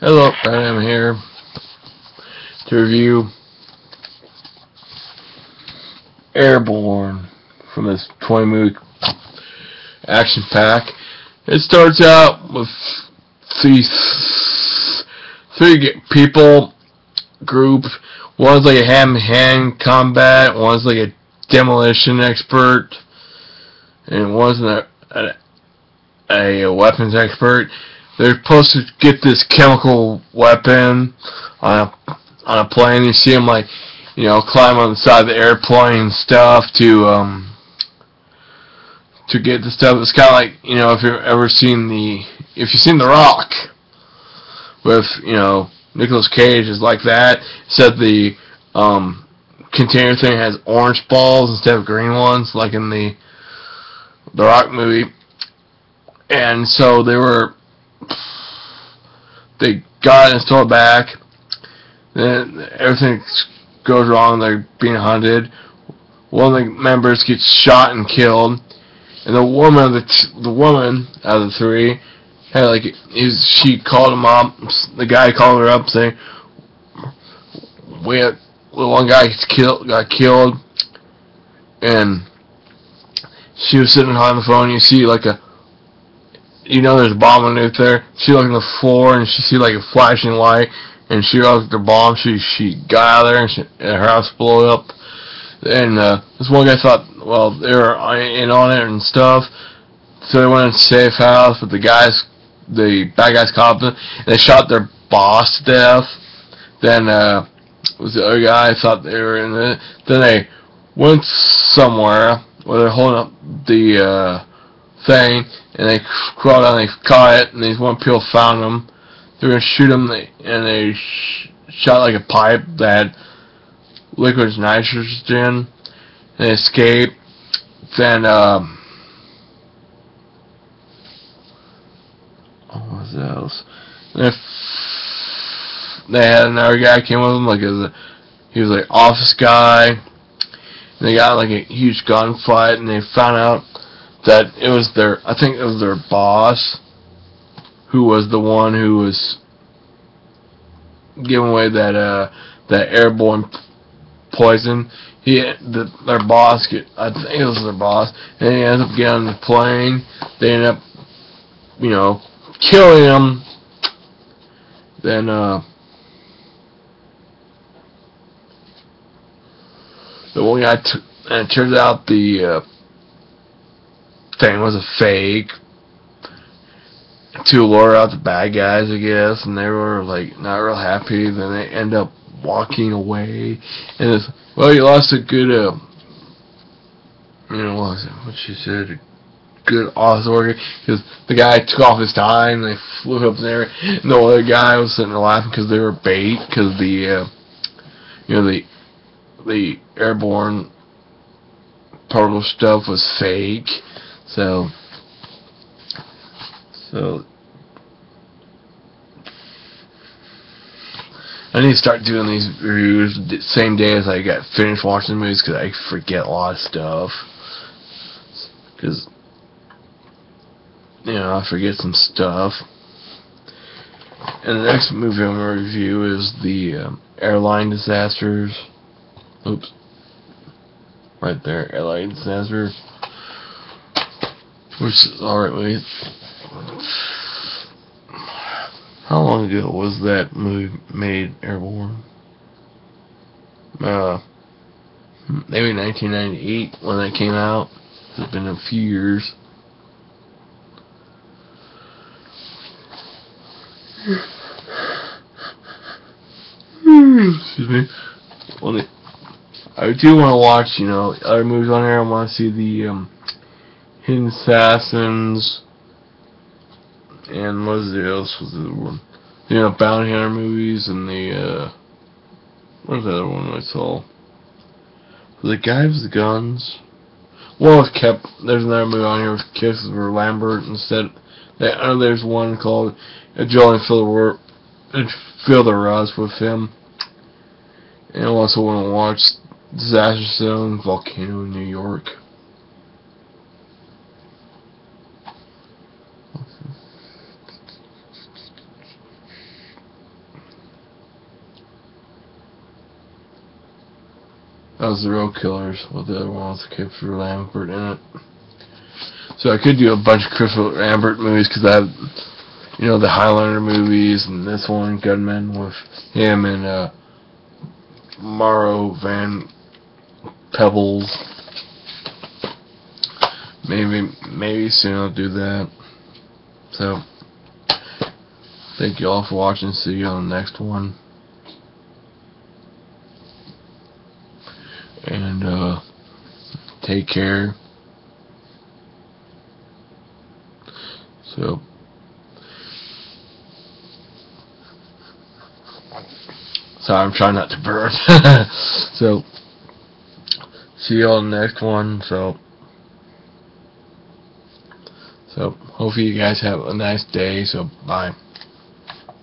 Hello, I am here to review Airborne from this 20 movie action pack. It starts out with these three people group. One's like a hand-to-hand combat, one's like a demolition expert, and one's a, a, a weapons expert they're supposed to get this chemical weapon on a on a plane. You see them like, you know, climb on the side of the airplane and stuff to um to get the stuff. It's kind of like you know if you've ever seen the if you've seen The Rock with you know Nicolas Cage is like that. Except the um container thing has orange balls instead of green ones, like in the The Rock movie. And so they were they got it and stole it back. Then everything goes wrong. They're being hunted. One of the members gets shot and killed, and the woman, of the the woman out of the three, had like he's, she called him up. The guy called her up saying, "We had the one guy killed got killed," and she was sitting behind the phone. You see like a you know there's a bomb underneath there. She looked on the floor and she see like a flashing light and she looked the bomb. She she got out of there and, she, and her house blew up. And uh, this one guy thought, well, they were in on it and stuff, so they went in safe house. But the guys, the bad guys caught them and they shot their boss to death. Then uh, was the other guy thought they were in it. Then they went somewhere where they're holding up the uh, thing and they crawled and they caught it, and these one people found them. They were gonna shoot them, and they sh shot like a pipe that liquid nitrogen, and they escaped. Then, um, what was else? And if they had another guy came with them, like a, he was like office guy. And they got like a huge gunfight, and they found out that it was their I think it was their boss who was the one who was giving away that uh that airborne poison. He the, their boss get I think it was their boss and he ends up getting on the plane. They end up you know killing him. Then uh the one guy and it turns out the uh, thing was a fake to lure out the bad guys, I guess, and they were like not real happy. Then they end up walking away, and it's well, you lost a good, uh, you know, what? What she said, good worker, because the guy took off his tie and they flew up there, and the other guy was sitting there laughing because they were bait, because the, uh, you know, the the airborne portal stuff was fake. So, so I need to start doing these reviews the same day as I get finished watching the movies because I forget a lot of stuff. Because, you know, I forget some stuff. And the next movie I'm to review is the um, airline disasters. Oops. Right there, airline disaster. Which alright, wait. How long ago was that movie made Airborne? Uh, maybe 1998 when that came out. It's been a few years. Excuse me. Well, I do want to watch, you know, other movies on here. I want to see the um, Hidden Assassins, and what was the else was the one? You know, Bounty Hunter movies and the uh, what was the other one I saw? The guy with the guns. Well, with kept. There's another movie on here with Christopher Lambert instead. That oh, there's one called uh, Julian Fielder Fielder Ross with him. And I also want to watch Disaster Zone Volcano in New York. That was the real killers. With the other one with Christopher Lambert in it. So I could do a bunch of Christopher Lambert movies because I have, you know, the Highlander movies and this one, Gunman, with him and uh, Mario Van Peebles. Maybe, maybe soon I'll do that. So, thank you all for watching. See you on the next one. And, uh, take care. So, sorry, I'm trying not to burn. so, see you all the next one. So, so hopefully you guys have a nice day. So, bye.